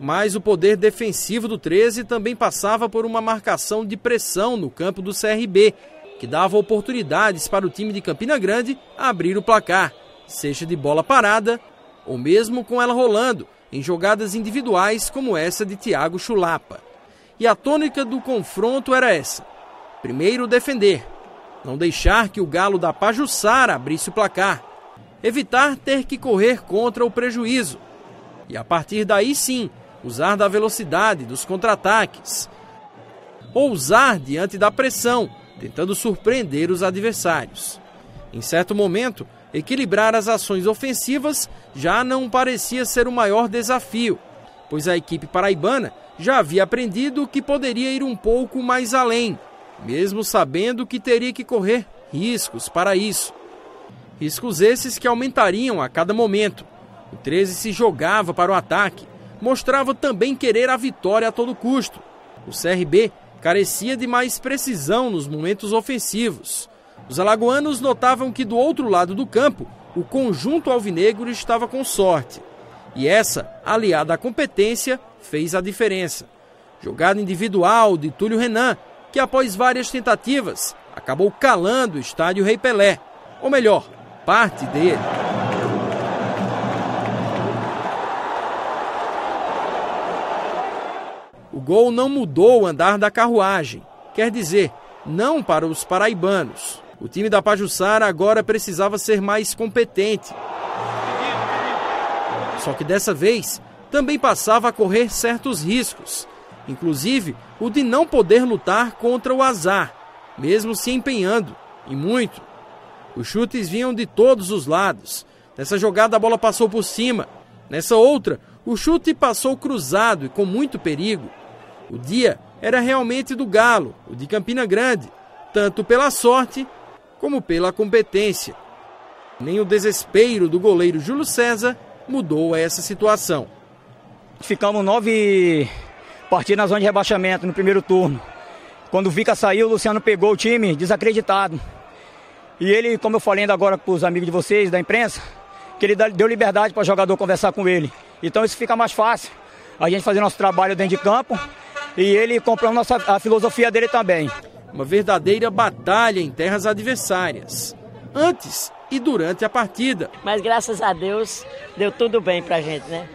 mas o poder defensivo do 13 também passava por uma marcação de pressão no campo do CRB, que dava oportunidades para o time de Campina Grande abrir o placar, seja de bola parada ou mesmo com ela rolando, em jogadas individuais como essa de Thiago Chulapa. E a tônica do confronto era essa: primeiro defender, não deixar que o galo da Pajussara abrisse o placar, evitar ter que correr contra o prejuízo. E a partir daí sim, usar da velocidade, dos contra-ataques. Ousar diante da pressão, tentando surpreender os adversários. Em certo momento, equilibrar as ações ofensivas já não parecia ser o maior desafio, pois a equipe paraibana já havia aprendido que poderia ir um pouco mais além, mesmo sabendo que teria que correr riscos para isso. Riscos esses que aumentariam a cada momento. O 13 se jogava para o ataque, mostrava também querer a vitória a todo custo. O CRB carecia de mais precisão nos momentos ofensivos. Os alagoanos notavam que do outro lado do campo, o conjunto alvinegro estava com sorte. E essa, aliada à competência, fez a diferença. Jogada individual de Túlio Renan, que após várias tentativas, acabou calando o estádio Rei Pelé. Ou melhor, parte dele. O gol não mudou o andar da carruagem, quer dizer, não para os paraibanos. O time da Pajussara agora precisava ser mais competente. Só que dessa vez também passava a correr certos riscos, inclusive o de não poder lutar contra o azar, mesmo se empenhando, e muito. Os chutes vinham de todos os lados. Nessa jogada a bola passou por cima. Nessa outra, o chute passou cruzado e com muito perigo. O dia era realmente do Galo, o de Campina Grande, tanto pela sorte como pela competência. Nem o desespero do goleiro Júlio César mudou essa situação. Ficamos nove partidas na zona de rebaixamento no primeiro turno. Quando o Vica saiu, o Luciano pegou o time desacreditado. E ele, como eu falei ainda agora para os amigos de vocês, da imprensa, que ele deu liberdade para o jogador conversar com ele. Então isso fica mais fácil. A gente fazer nosso trabalho dentro de campo e ele comprou nossa, a filosofia dele também. Uma verdadeira batalha em terras adversárias, antes e durante a partida. Mas graças a Deus deu tudo bem pra gente, né?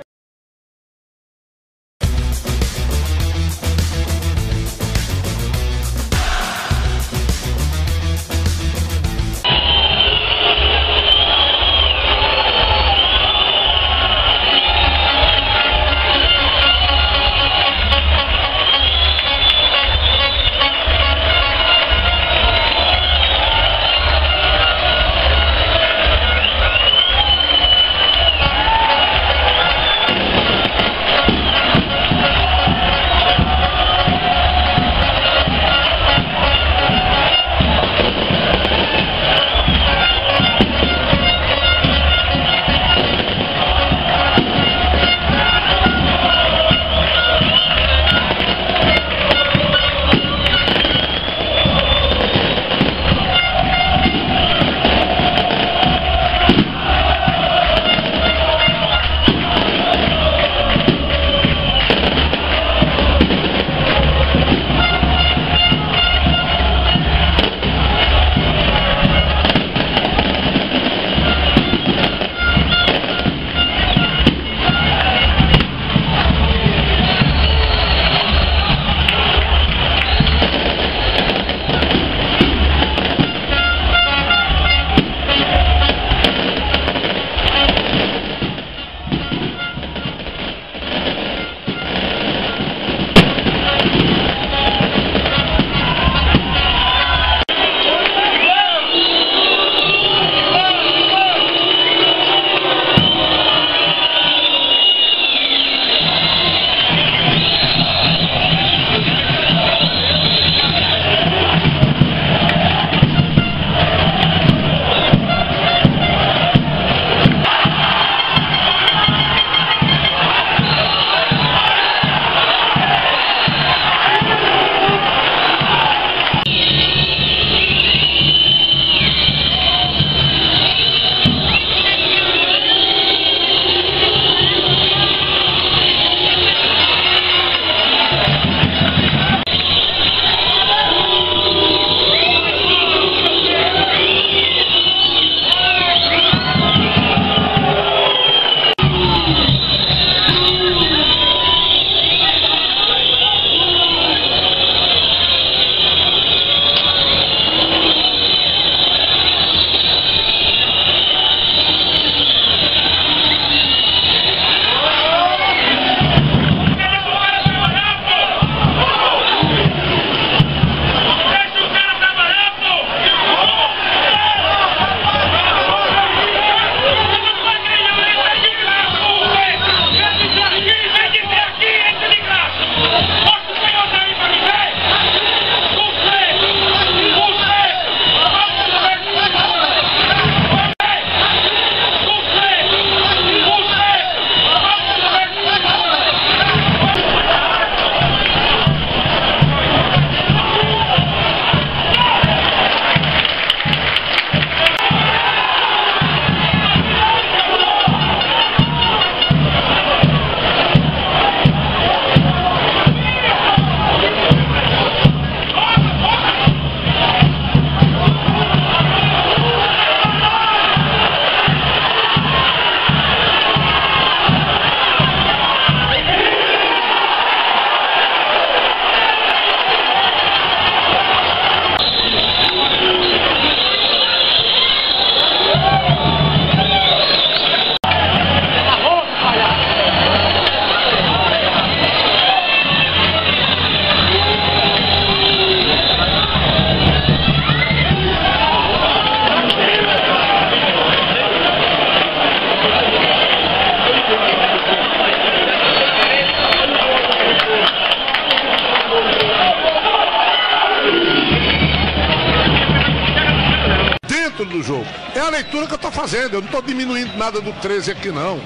Fazendo, eu não estou diminuindo nada do 13 aqui não.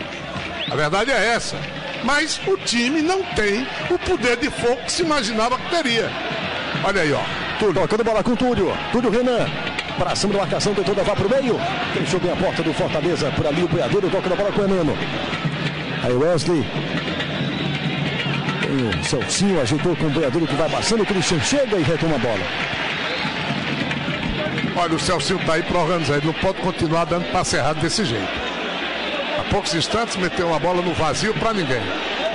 A verdade é essa. Mas o time não tem o poder de fogo que se imaginava que teria. Olha aí, ó. Túlio. Tocando bola com Túlio. Túlio Renan. Para cima da marcação, tentou levar para o meio. Fechou bem a porta do Fortaleza. Por ali o Boiadeiro toca na bola com o Enano. Aí Wesley. O Celcinho, ajeitou com o Boiadeiro que vai passando. O Christian chega e retoma a bola. Olha, o Celcinho tá aí prorrogando, ele não pode continuar dando passe errado desse jeito. Há poucos instantes meteu uma bola no vazio para ninguém.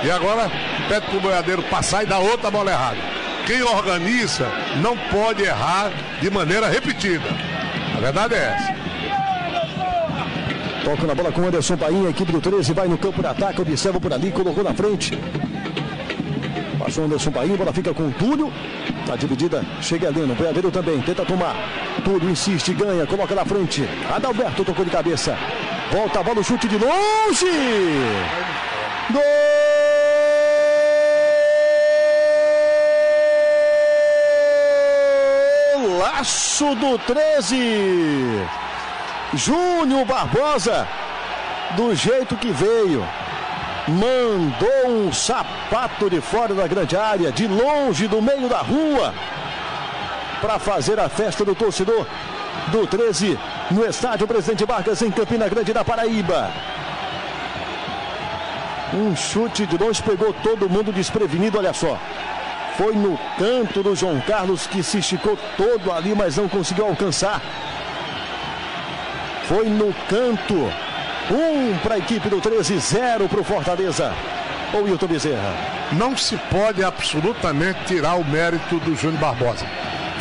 E agora pede pro boiadeiro passar e dar outra bola errada. Quem organiza não pode errar de maneira repetida. A verdade é essa. Toca na bola com o Anderson Bainha, equipe do 13 vai no campo de ataque, observa por ali, colocou na frente. Passou o Anderson Bainha, bola fica com o Túlio. Tá dividida, chega ali no Boiadeiro também, tenta tomar. Túlio insiste, ganha, coloca na frente. Adalberto tocou de cabeça. Volta a bola, o chute de longe. Golaço do 13. Júnior Barbosa, do jeito que veio. Mandou um sapato de fora da grande área, de longe, do meio da rua, para fazer a festa do torcedor do 13 no estádio Presidente Vargas em Campina Grande da Paraíba. Um chute de longe pegou todo mundo desprevenido, olha só. Foi no canto do João Carlos que se esticou todo ali, mas não conseguiu alcançar. Foi no canto. Um para a equipe do 13, zero para o Fortaleza. Ou Wilton Bezerra. Não se pode absolutamente tirar o mérito do Júnior Barbosa.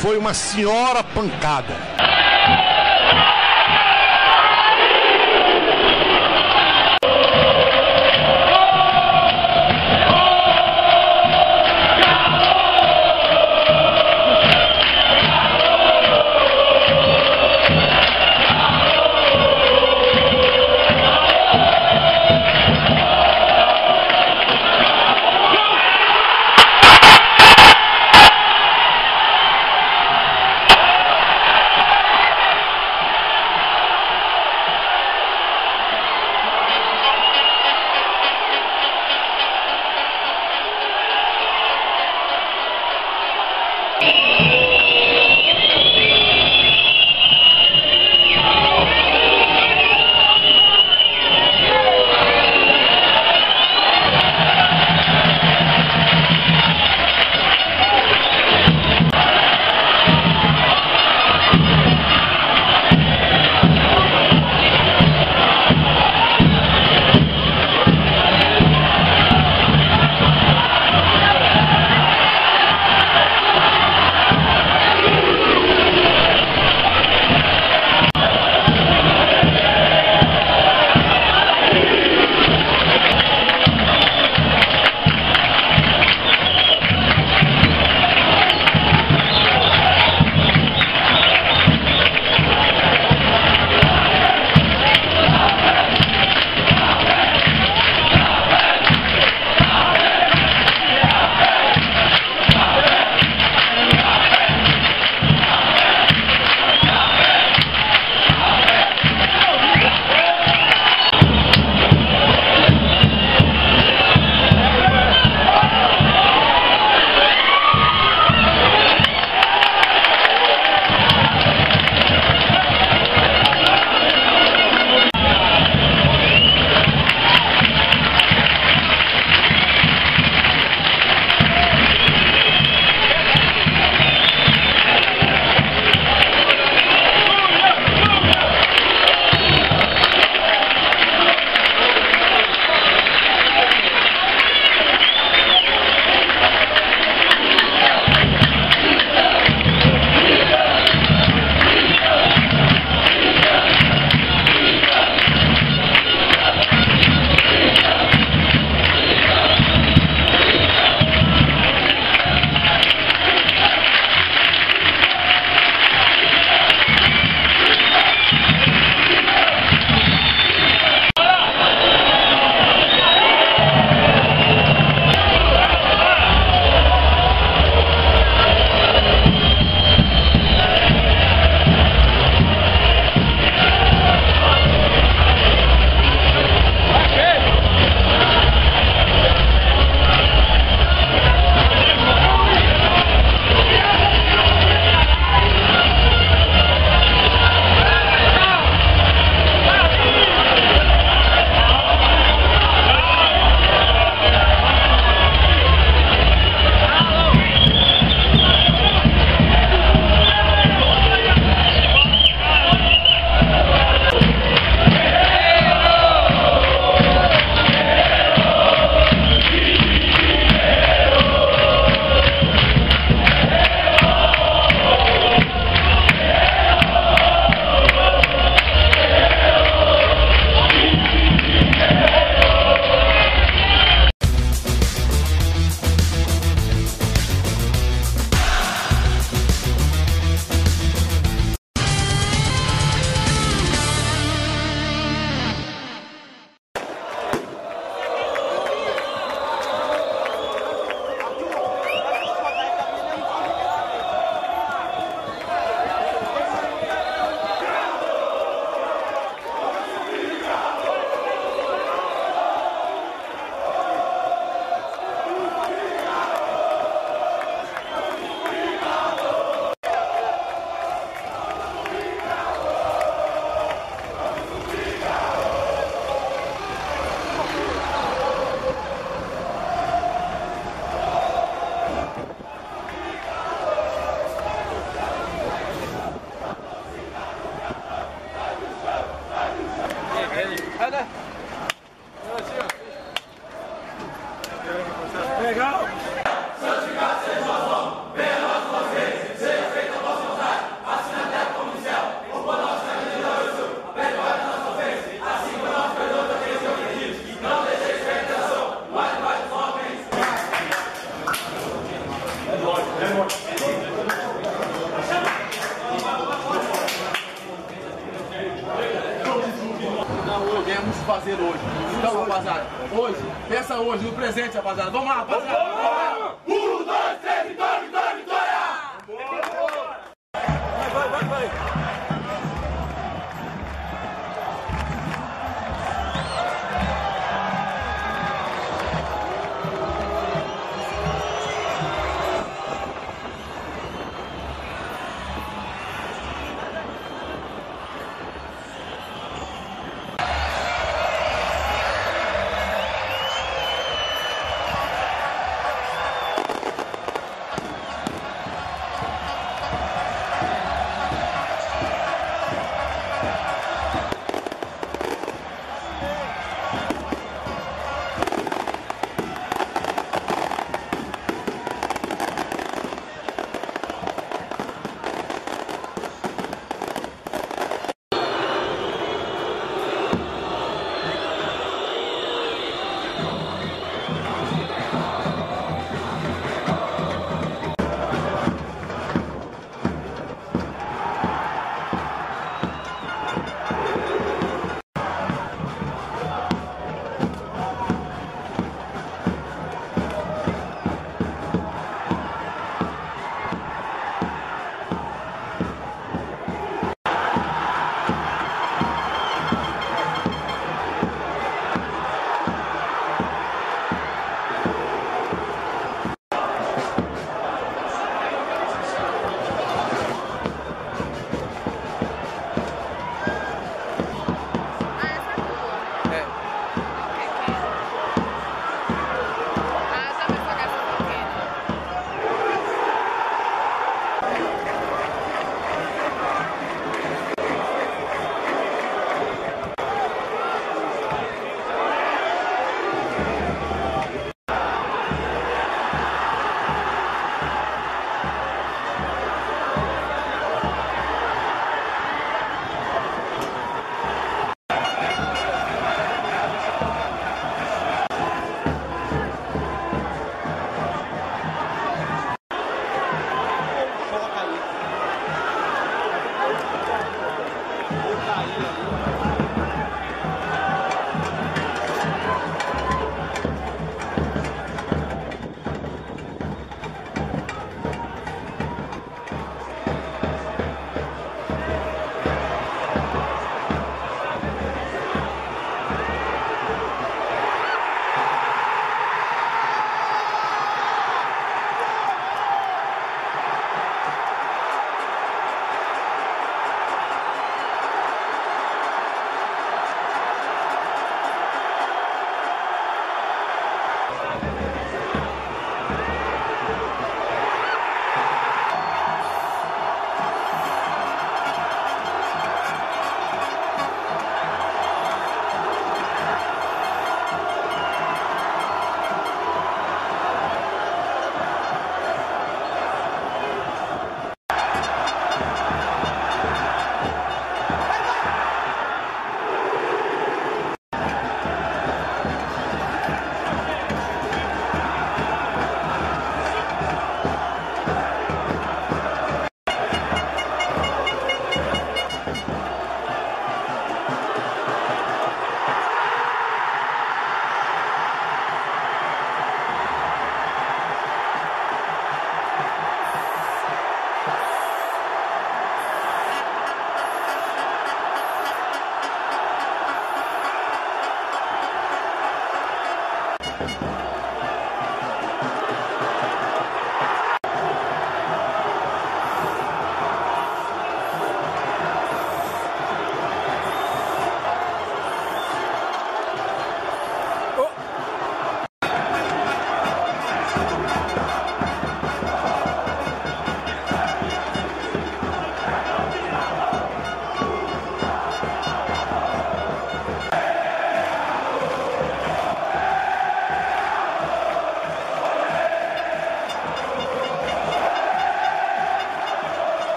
Foi uma senhora pancada.